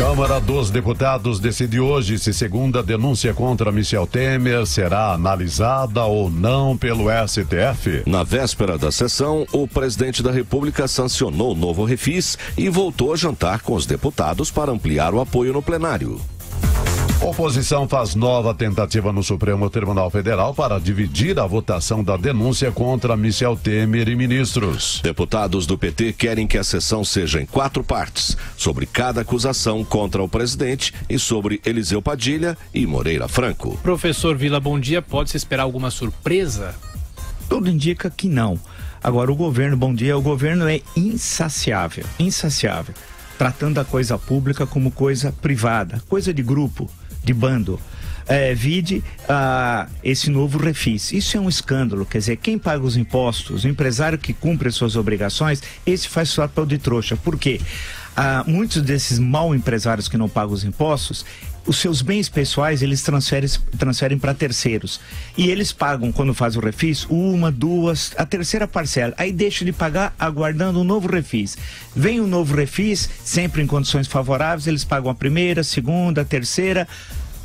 Câmara dos Deputados decide hoje se segunda denúncia contra Michel Temer será analisada ou não pelo STF. Na véspera da sessão, o presidente da República sancionou o novo refis e voltou a jantar com os deputados para ampliar o apoio no plenário. Oposição faz nova tentativa no Supremo Tribunal Federal para dividir a votação da denúncia contra Michel Temer e ministros. Deputados do PT querem que a sessão seja em quatro partes, sobre cada acusação contra o presidente e sobre Eliseu Padilha e Moreira Franco. Professor Vila, bom dia. Pode-se esperar alguma surpresa? Tudo indica que não. Agora, o governo, bom dia, o governo é insaciável, insaciável, tratando a coisa pública como coisa privada, coisa de grupo de bando. É, vide ah, esse novo refis. Isso é um escândalo. Quer dizer, quem paga os impostos, o empresário que cumpre suas obrigações, esse faz papel de trouxa. Por quê? Ah, muitos desses mal empresários que não pagam os impostos, os seus bens pessoais eles transferem, transferem para terceiros. E eles pagam, quando faz o refis, uma, duas, a terceira parcela. Aí deixa de pagar aguardando um novo refis. Vem um novo refis, sempre em condições favoráveis, eles pagam a primeira, segunda, terceira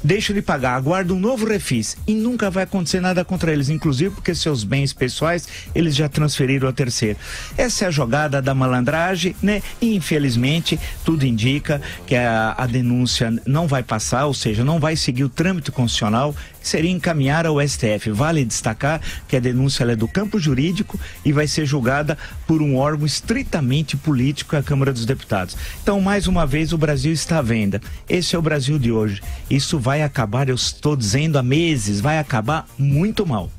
deixa de pagar, aguarda um novo refis e nunca vai acontecer nada contra eles, inclusive porque seus bens pessoais eles já transferiram a terceiro. Essa é a jogada da malandragem, né? E infelizmente tudo indica que a, a denúncia não vai passar, ou seja, não vai seguir o trâmite constitucional seria encaminhar ao STF. Vale destacar que a denúncia é do campo jurídico e vai ser julgada por um órgão estritamente político, a Câmara dos Deputados. Então, mais uma vez, o Brasil está à venda. Esse é o Brasil de hoje. Isso vai acabar, eu estou dizendo há meses, vai acabar muito mal.